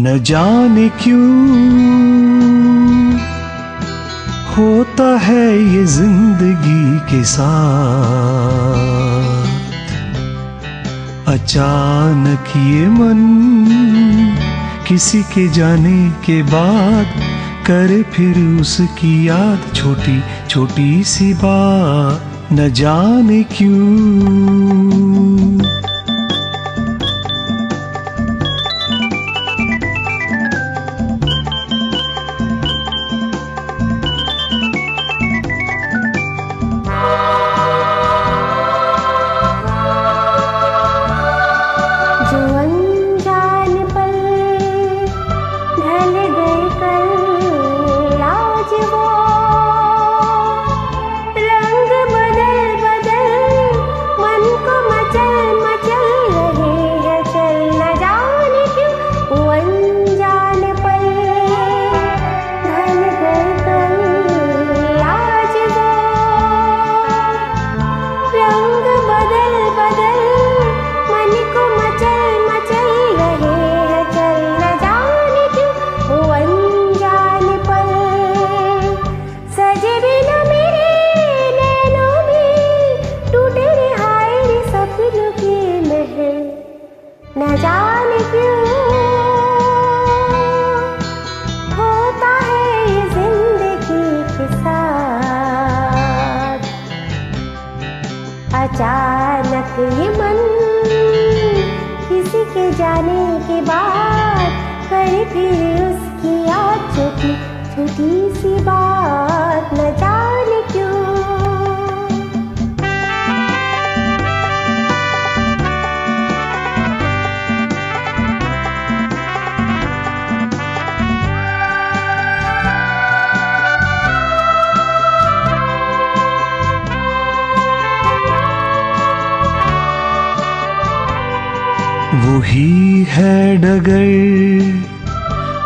न जाने क्यों होता है ये ज़िंदगी के साथ। अचानक ये मन किसी के जाने के बाद करे फिर उसकी याद छोटी छोटी सी बात। न जाने क्यों अचानक ये मन किसी के जाने के बाद कर फिर उसकी याद छोटी छोटी सी बात न जाने वही है डगर,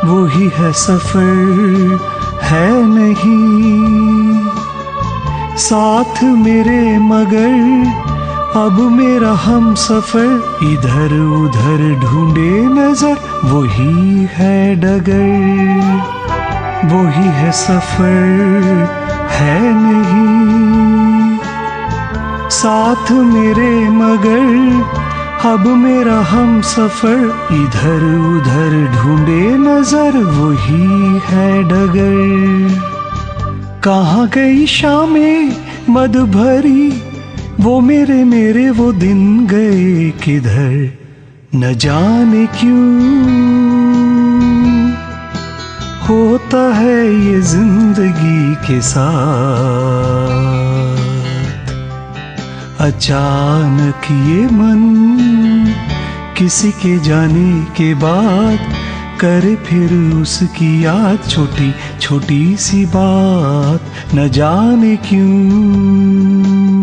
वही है सफ़र, है नहीं। साथ मेरे मगर, अब मेरा हम सफ़र, इधर उधर ढूंढे नज़र, वही है डगर, वही है सफ़र, है नहीं। साथ मेरे मगर अब मेरा हम सफ़र इधर उधर ढूंढे नज़र, वही है डगर। कहाँ गई शामें मद भरी वो मेरे मेरे, वो दिन गए किधर? न जाने क्यों। होता है ये ज़िंदगी के साथ। अचानक ये मन किसी के जाने के बाद करे फिर उसकी याद, छोटी छोटी सी बात। न जाने क्यों।